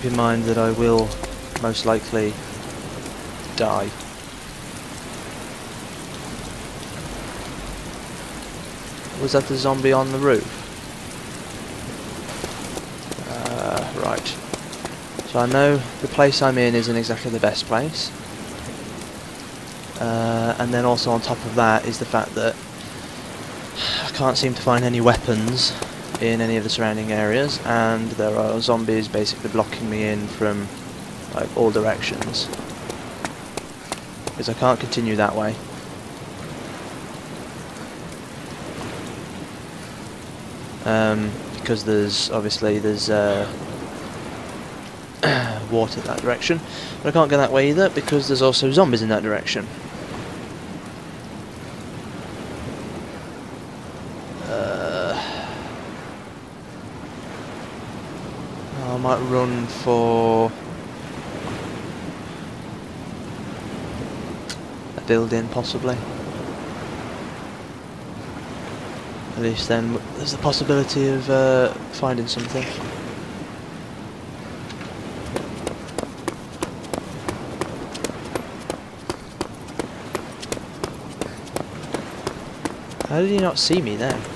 keep in mind that I will most likely die. Was that the zombie on the roof? Uh, right. So I know the place I'm in isn't exactly the best place. Uh, and then also on top of that is the fact that I can't seem to find any weapons in any of the surrounding areas and there are zombies basically blocking me in from like all directions. Because I can't continue that way. Um, because there's obviously there's uh, water that direction. But I can't go that way either because there's also zombies in that direction I might run for a building possibly. At least then there's the possibility of uh, finding something. How did he not see me then?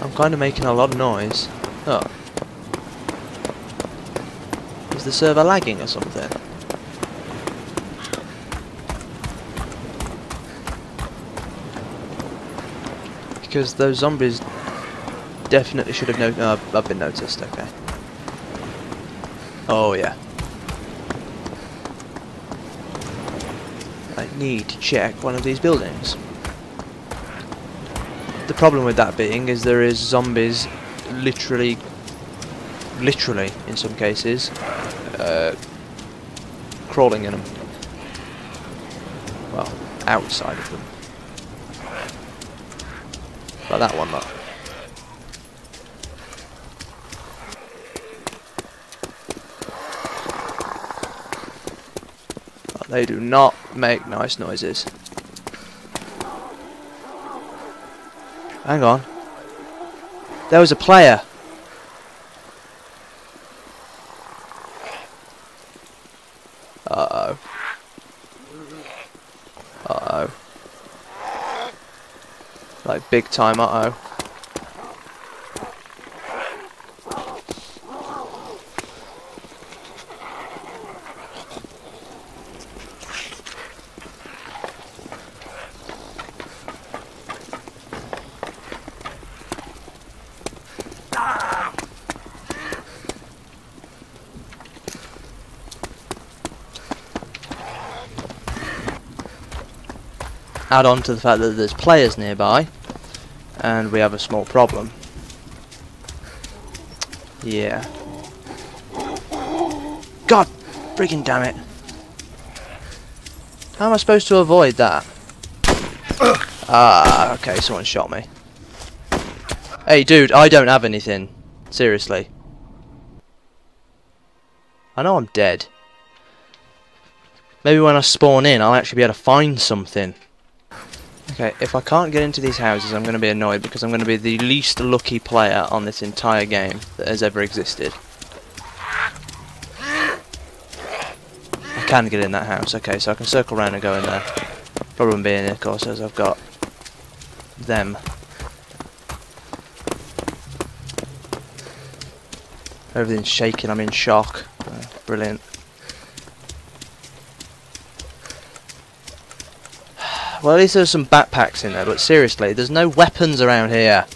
I'm kind of making a lot of noise. Oh. Is the server lagging or something? Because those zombies definitely should have. Oh, uh, I've been noticed, okay. Oh, yeah. I need to check one of these buildings. The problem with that being is there is zombies literally, literally in some cases, uh, crawling in them. Well, outside of them. Like that one, look. They do not make nice noises. Hang on. There was a player. Uh-oh. Uh-oh. Like big time uh-oh. Add on to the fact that there's players nearby and we have a small problem. Yeah. God freaking damn it. How am I supposed to avoid that? Ah, okay, someone shot me. Hey dude, I don't have anything. Seriously. I know I'm dead. Maybe when I spawn in, I'll actually be able to find something. Okay, if I can't get into these houses, I'm going to be annoyed because I'm going to be the least lucky player on this entire game that has ever existed. I can get in that house, okay, so I can circle around and go in there. Problem being, of course, as I've got them. Everything's shaking, I'm in shock. Uh, brilliant. Well, at least there's some backpacks in there, but seriously, there's no weapons around here.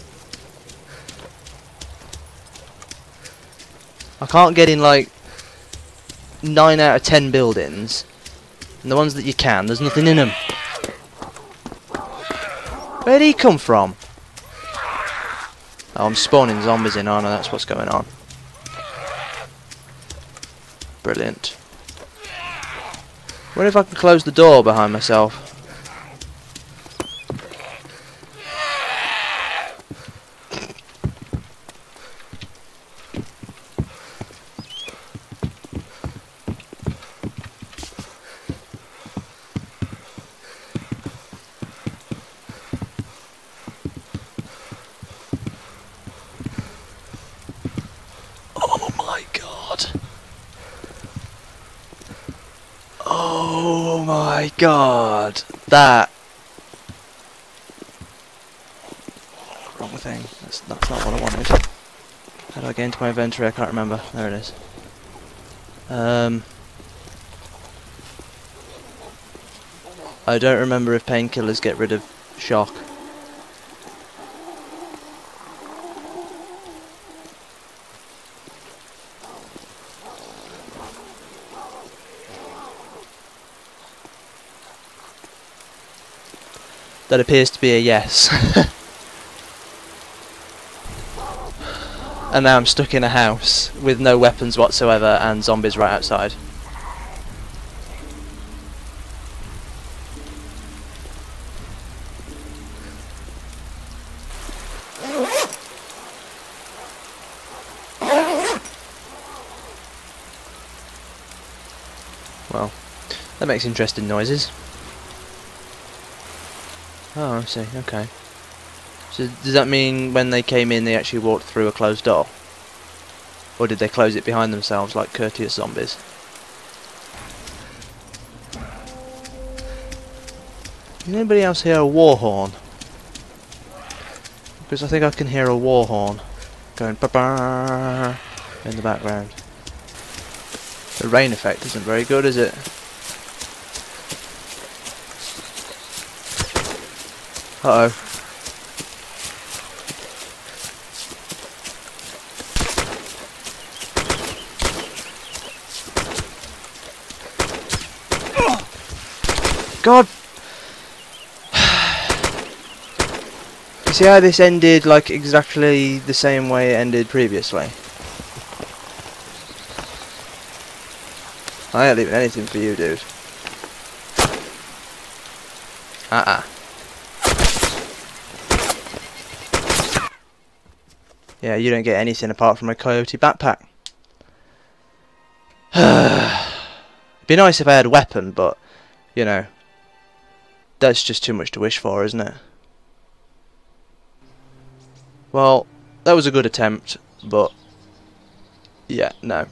I can't get in, like, 9 out of 10 buildings. And the ones that you can, there's nothing in them. Where did he come from? Oh, I'm spawning zombies in, aren't I? That's what's going on. Brilliant. What if I can close the door behind myself? God! That... Wrong thing. That's, that's not what I wanted. How do I get into my inventory? I can't remember. There it is. Um... I don't remember if painkillers get rid of shock. That appears to be a yes. and now I'm stuck in a house with no weapons whatsoever and zombies right outside. Well, that makes interesting noises. Oh, I see, okay. So does that mean when they came in they actually walked through a closed door? Or did they close it behind themselves like courteous zombies? Anybody else hear a war horn? Because I think I can hear a war horn going ba ba in the background. The rain effect isn't very good, is it? Uh oh. God! you see how this ended like exactly the same way it ended previously? I ain't leaving anything for you, dude. Uh-uh. Yeah, you don't get anything apart from a coyote backpack. It'd be nice if I had a weapon, but, you know, that's just too much to wish for, isn't it? Well, that was a good attempt, but, yeah, no.